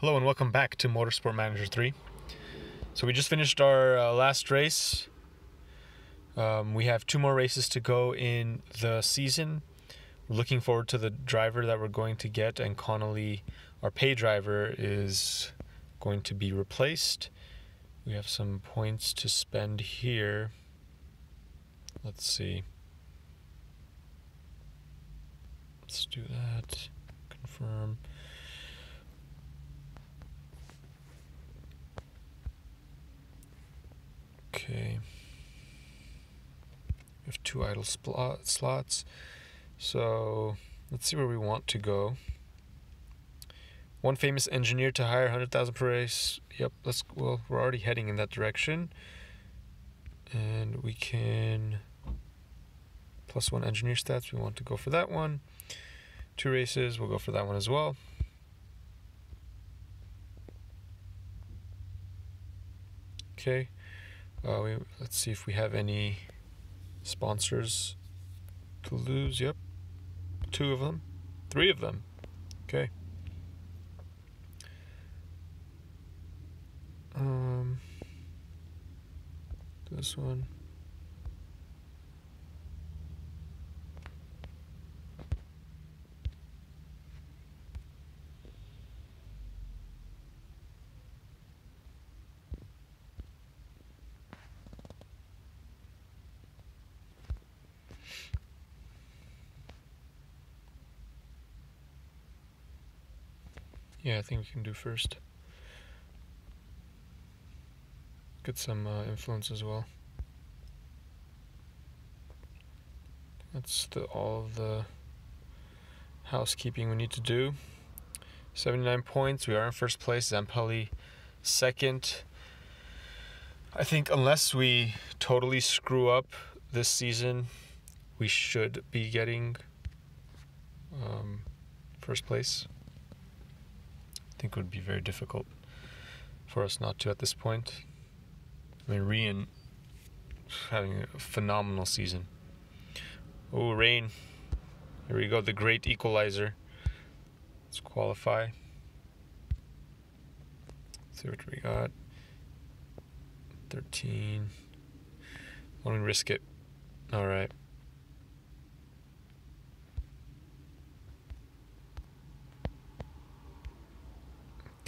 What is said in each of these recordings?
Hello and welcome back to Motorsport Manager 3. So we just finished our uh, last race. Um, we have two more races to go in the season. Looking forward to the driver that we're going to get, and Connolly, our pay driver, is going to be replaced. We have some points to spend here. Let's see. Let's do that. Confirm. Okay. We have two idle spl- slots. So let's see where we want to go. One famous engineer to hire 100,000 per race. Yep, let's well, we're already heading in that direction. And we can plus one engineer stats. We want to go for that one. Two races, we'll go for that one as well. Okay. Uh, we, let's see if we have any sponsors to lose. Yep. Two of them. Three of them. Okay. Um, this one. Yeah, I think we can do first. Get some uh, influence as well. That's the, all the housekeeping we need to do. 79 points. We are in first place. Zampelli second. I think unless we totally screw up this season, we should be getting um, first place. I think it would be very difficult for us not to at this point. I mean, Rian having a phenomenal season. Oh, rain. Here we go, the great equalizer. Let's qualify. Let's see what we got. 13. Why don't we risk it? All right.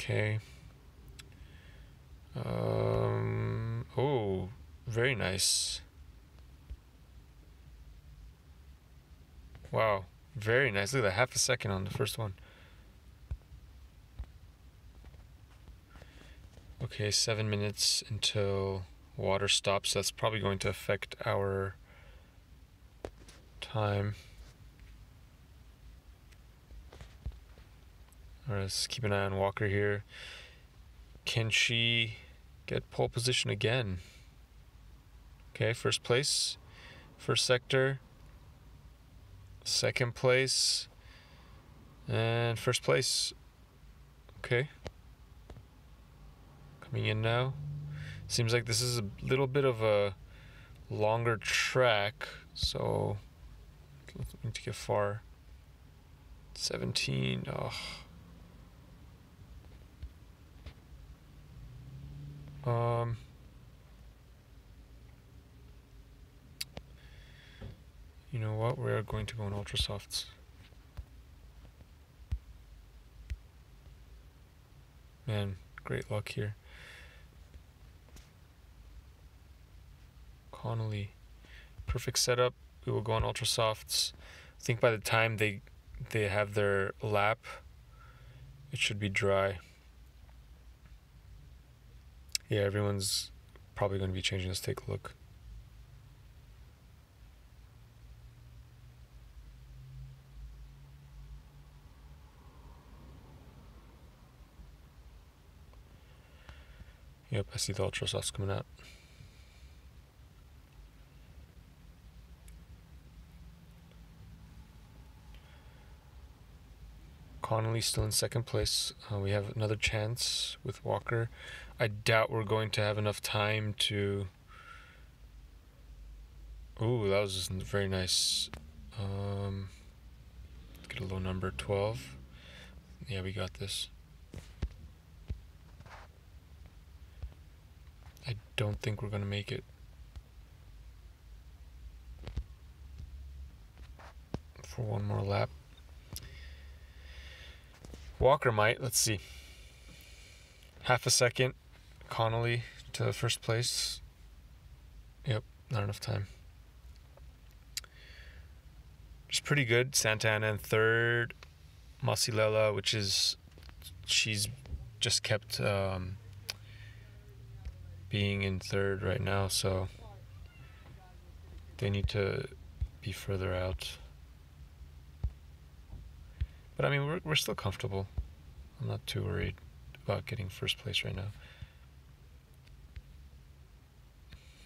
Okay. Um, oh, very nice. Wow, very nice. Look at that, half a second on the first one. Okay, seven minutes until water stops. That's probably going to affect our time. Let's keep an eye on Walker here. Can she get pole position again? Okay, first place, first sector, second place, and first place. Okay. Coming in now. Seems like this is a little bit of a longer track, so need to get far. 17. Oh. Um, you know what? We're going to go on ultra softs. Man, great luck here. Connolly, perfect setup. We will go on ultra softs. I think by the time they they have their lap, it should be dry. Yeah, everyone's probably going to be changing. Let's take a look. Yep, I see the ultra softs coming out. Connolly still in second place. Uh, we have another chance with Walker. I doubt we're going to have enough time to. Ooh, that was very nice. Um, get a low number 12. Yeah, we got this. I don't think we're going to make it. 1 more lap. Walker might. Let's see. Half a second. Connolly to first place. Yep, not enough time. It's pretty good. Santana in third. Masilela, which is she's just kept um, being in third right now, so they need to be further out. But I mean, we're we're still comfortable. I'm not too worried about getting first place right now.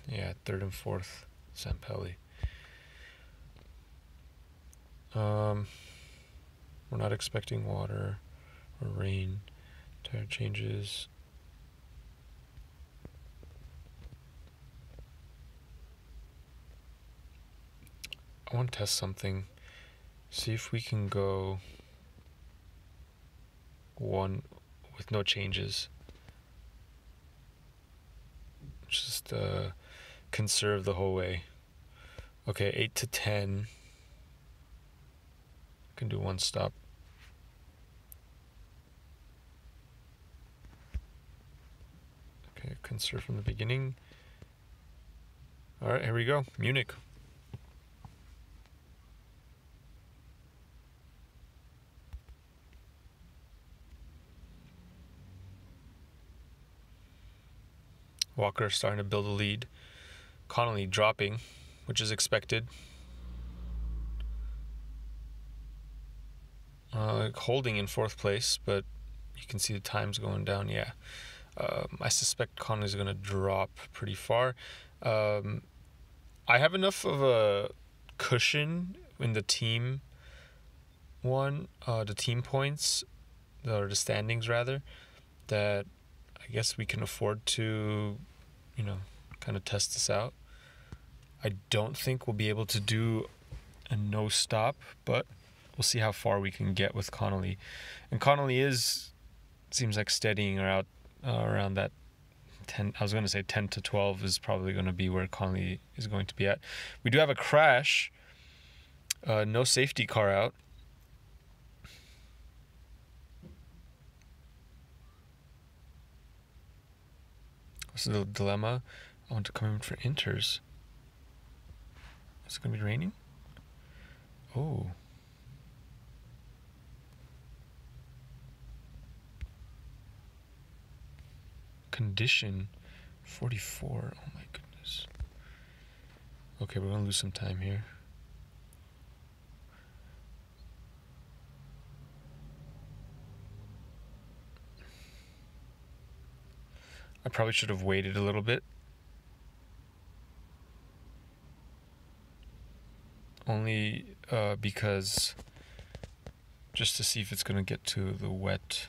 Yeah, third and fourth, Zampelli. Um, we're not expecting water or rain. Tire changes. I want to test something. See if we can go one with no changes. Just uh, conserve the whole way. Okay, 8 to 10. Can do one stop. Okay, conserve from the beginning. All right, here we go. Munich. Walker starting to build a lead. Connolly dropping, which is expected. Uh, holding in fourth place, but you can see the times going down. Yeah, um, I suspect Connolly's going to drop pretty far. Um, I have enough of a cushion in the team one, uh, the team points, or the standings rather, that I guess we can afford to, you know, kind of test this out. I don't think we'll be able to do a no stop, but we'll see how far we can get with Connolly. And Connolly is seems like steadying out uh, around that 10 I was going to say 10 to 12 is probably going to be where Connolly is going to be at. We do have a crash. Uh, no safety car out. What's the dilemma? I want to come in for inters. Is it going to be raining? Oh. Condition 44. Oh my goodness. Okay, we're going to lose some time here. I probably should have waited a little bit. Only uh, because just to see if it's going to get to the wet.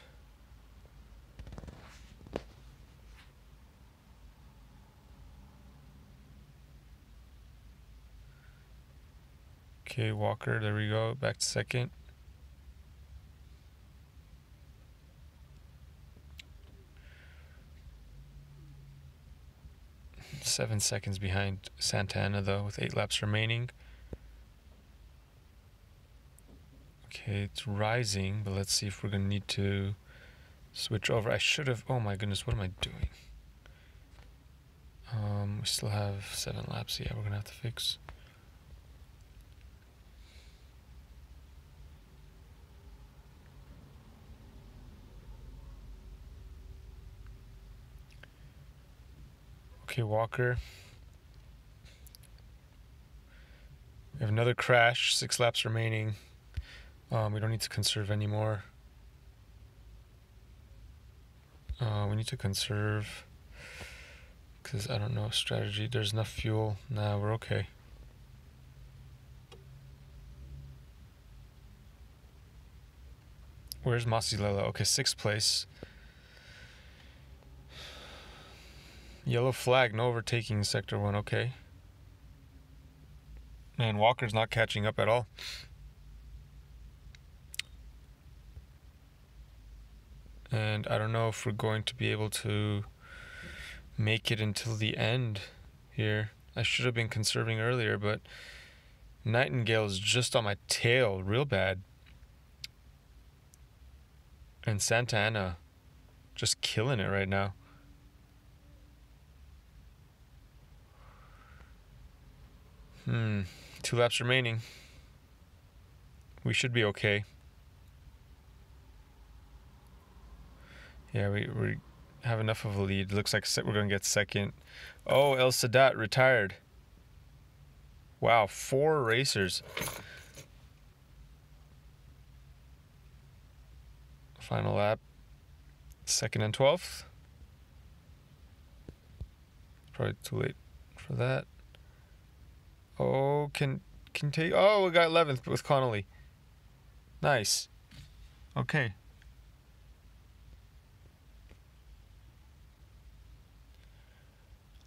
Okay, Walker, there we go. Back to second. Seven seconds behind Santana, though, with eight laps remaining. Okay, it's rising, but let's see if we're going to need to switch over. I should have... Oh my goodness, what am I doing? Um, we still have seven laps. Yeah, we're going to have to fix. Okay, Walker. We have another crash, six laps remaining. Um, we don't need to conserve anymore. Uh, we need to conserve because I don't know strategy. There's enough fuel. Nah, we're okay. Where's Masilela? Okay, sixth place. Yellow flag, no overtaking sector one. Okay. Man, Walker's not catching up at all. And I don't know if we're going to be able to make it until the end here. I should have been conserving earlier, but Nightingale is just on my tail real bad. And Santana just killing it right now. Hmm, two laps remaining. We should be okay. Yeah, we, we have enough of a lead. Looks like we're going to get second. Oh, El Sadat retired. Wow, four racers. Final lap. Second and 12th. Probably too late for that. Oh, can can take. Oh, we got 11th with Connolly. Nice. Okay.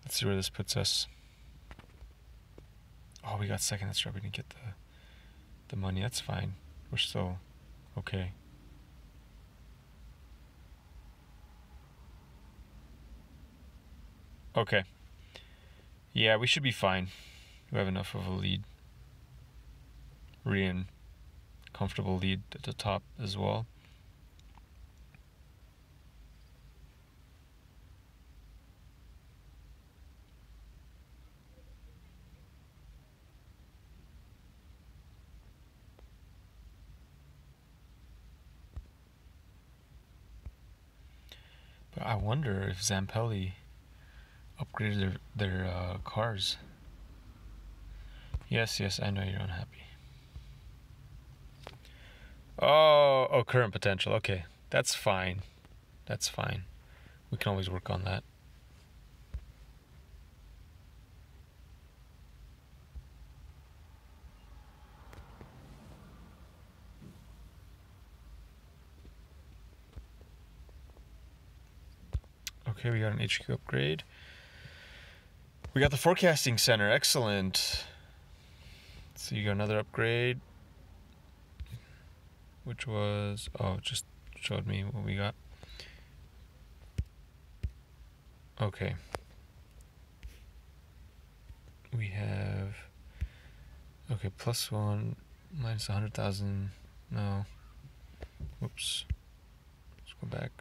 Let's see where this puts us. Oh, we got second. That's right. We didn't get the the money. That's fine. We're still okay. Okay. Yeah, we should be fine. We have enough of a lead. Rian, comfortable lead at the top as well. But I wonder if Zampelli upgraded their their uh, cars. Yes, yes, I know you're unhappy. Oh, oh, current potential. Okay, that's fine. That's fine. We can always work on that. Okay, we got an HQ upgrade. We got the forecasting center. Excellent. So you got another upgrade, which was oh, just showed me what we got. Okay. We have okay plus one minus a hundred thousand. No. Whoops. Let's go back.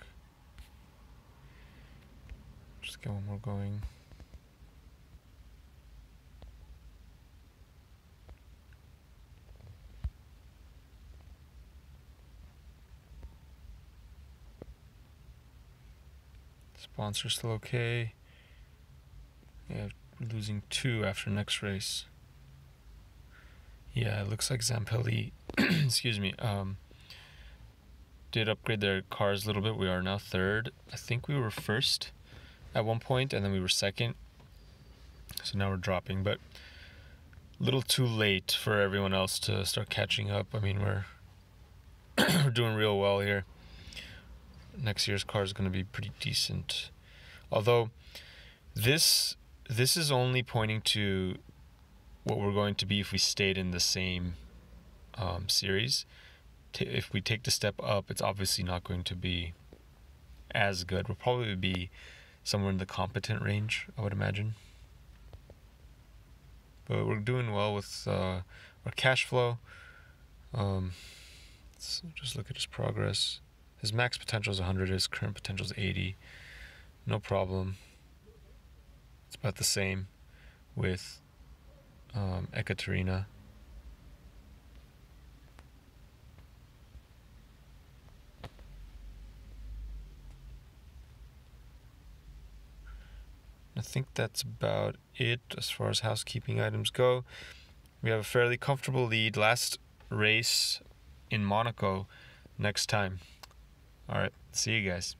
Just get one more going. Sponsor still okay. Yeah, losing two after next race. Yeah, it looks like Zampelli, excuse me, um, did upgrade their cars a little bit. We are now third. I think we were first at one point, and then we were second. So now we're dropping, but a little too late for everyone else to start catching up. I mean, we're we're doing real well here next year's car is going to be pretty decent. Although this this is only pointing to what we're going to be if we stayed in the same um, series. T- if we take the step up, it's obviously not going to be as good. We'll probably be somewhere in the competent range, I would imagine. But we're doing well with uh, our cash flow. Um, let's just look at his progress. His max potential is 100, his current potential is 80. No problem. It's about the same with um, Ekaterina. I think that's about it as far as housekeeping items go. We have a fairly comfortable lead. Last race in Monaco next time. All right. See you guys.